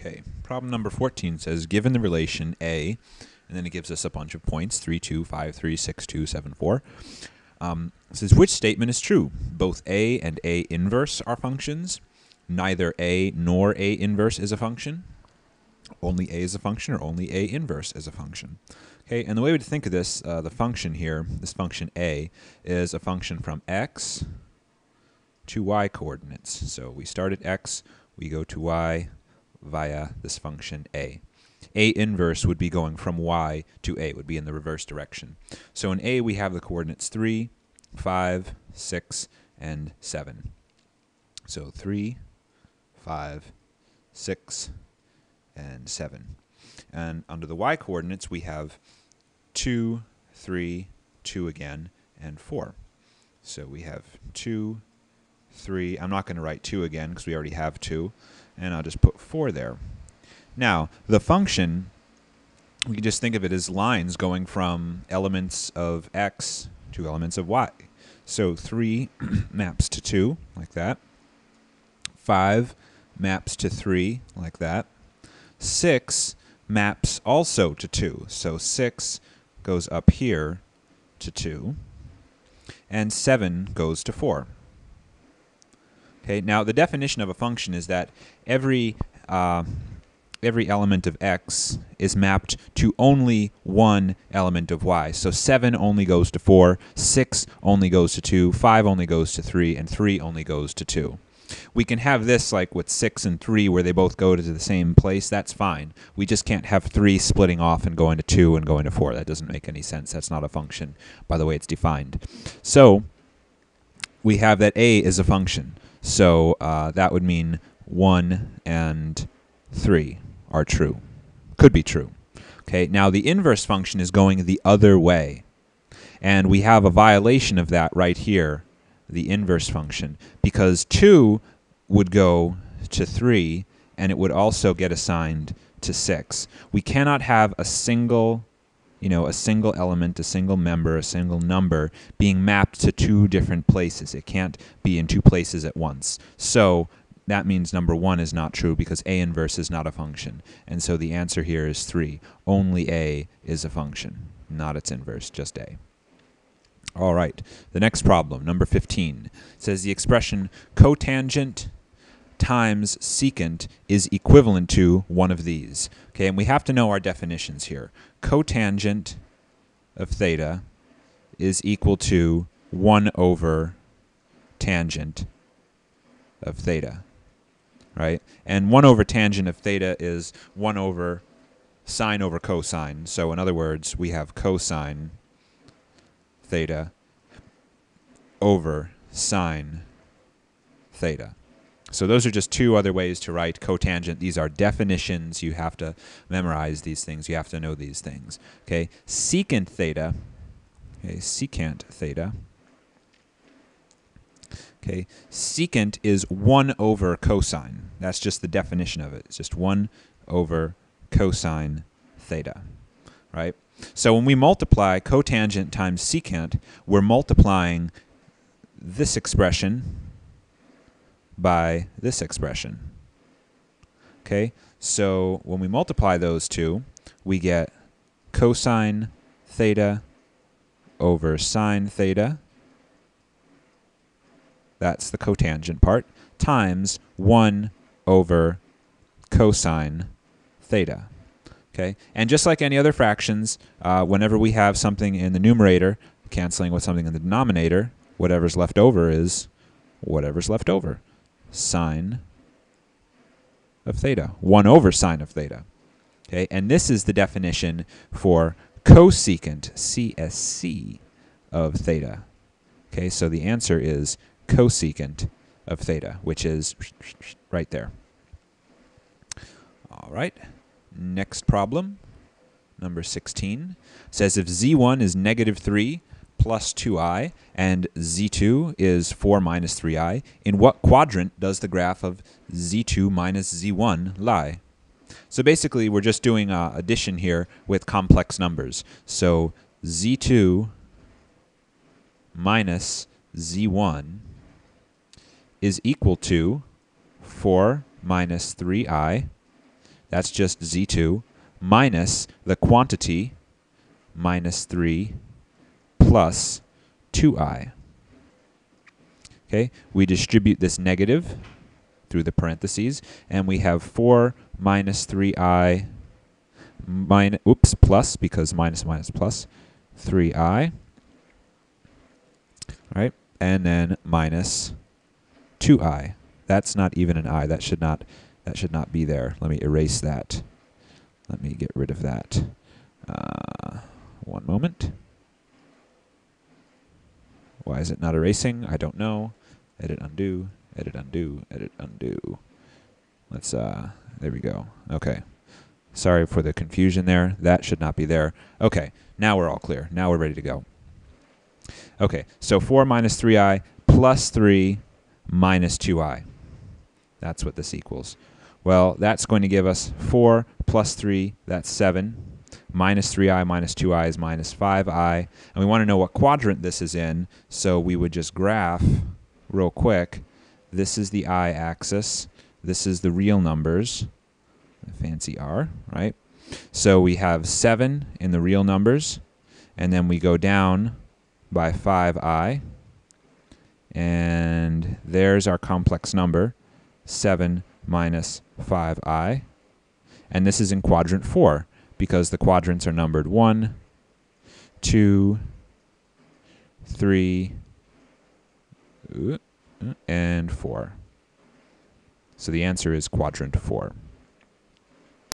Okay, problem number 14 says given the relation A, and then it gives us a bunch of points 3, 2, 5, 3, 6, 2, 7, 4. Um, says which statement is true? Both A and A inverse are functions. Neither A nor A inverse is a function. Only A is a function, or only A inverse is a function. Okay, and the way we think of this, uh, the function here, this function A, is a function from x to y coordinates. So we start at x, we go to y via this function A. A inverse would be going from y to a, would be in the reverse direction. So in a, we have the coordinates 3, 5, 6, and 7. So 3, 5, 6, and 7. And under the y coordinates, we have 2, 3, 2 again, and 4. So we have 2, 3. I'm not going to write 2 again because we already have 2. And I'll just put 4 there. Now, the function, we can just think of it as lines going from elements of x to elements of y. So 3 maps to 2, like that. 5 maps to 3, like that. 6 maps also to 2. So 6 goes up here to 2. And 7 goes to 4. Okay, now the definition of a function is that every uh, every element of x is mapped to only one element of y. So 7 only goes to 4, 6 only goes to 2, 5 only goes to 3, and 3 only goes to 2. We can have this like with 6 and 3 where they both go to the same place. That's fine. We just can't have 3 splitting off and going to 2 and going to 4. That doesn't make any sense. That's not a function by the way it's defined. So we have that a is a function. So uh, that would mean 1 and 3 are true. Could be true. Okay, now the inverse function is going the other way. And we have a violation of that right here, the inverse function, because 2 would go to 3, and it would also get assigned to 6. We cannot have a single you know, a single element, a single member, a single number being mapped to two different places. It can't be in two places at once. So that means number one is not true because A inverse is not a function. And so the answer here is 3. Only A is a function, not its inverse, just A. All right, the next problem, number 15, says the expression cotangent times secant is equivalent to one of these. Okay, and we have to know our definitions here. Cotangent of theta is equal to 1 over tangent of theta right? And 1 over tangent of theta is 1 over sine over cosine. So in other words, we have cosine theta over sine theta. So those are just two other ways to write cotangent. These are definitions. You have to memorize these things. You have to know these things. Okay, secant theta, okay, secant theta Okay, secant is 1 over cosine. That's just the definition of it. It's just 1 over cosine theta, right? So when we multiply cotangent times secant, we're multiplying this expression by this expression. Okay, so when we multiply those two, we get cosine theta over sine theta that's the cotangent part, times 1 over cosine theta. Okay, and just like any other fractions, uh, whenever we have something in the numerator canceling with something in the denominator, whatever's left over is whatever's left over. Sine of theta. 1 over sine of theta. Okay, and this is the definition for cosecant, CSC, of theta. Okay, so the answer is cosecant of theta, which is right there. All right, next problem, number 16, says if z1 is negative 3 plus 2i and z2 is 4 minus 3i, in what quadrant does the graph of z2 minus z1 lie? So basically, we're just doing uh, addition here with complex numbers. So z2 minus z1 is equal to 4 minus 3i that's just z2, minus the quantity, minus 3, plus 2i. Okay, we distribute this negative through the parentheses, and we have 4 minus 3i minus, oops, plus, because minus minus plus, 3i, right? And then minus 2i. That's not even an i. That should not that should not be there. Let me erase that. Let me get rid of that. Uh, one moment. Why is it not erasing? I don't know. Edit undo, edit undo, edit undo. Let's, uh, there we go. Okay. Sorry for the confusion there. That should not be there. Okay, now we're all clear. Now we're ready to go. Okay, so 4 minus 3i plus 3 minus 2i. That's what this equals. Well, that's going to give us 4 plus 3, that's 7. Minus 3i minus 2i is minus 5i. And we want to know what quadrant this is in, so we would just graph real quick. This is the i-axis. This is the real numbers, fancy r, right? So we have 7 in the real numbers, and then we go down by 5i, and there's our complex number, 7 minus 5i. And this is in quadrant 4 because the quadrants are numbered 1, 2, 3, uh, uh, and 4. So the answer is quadrant 4.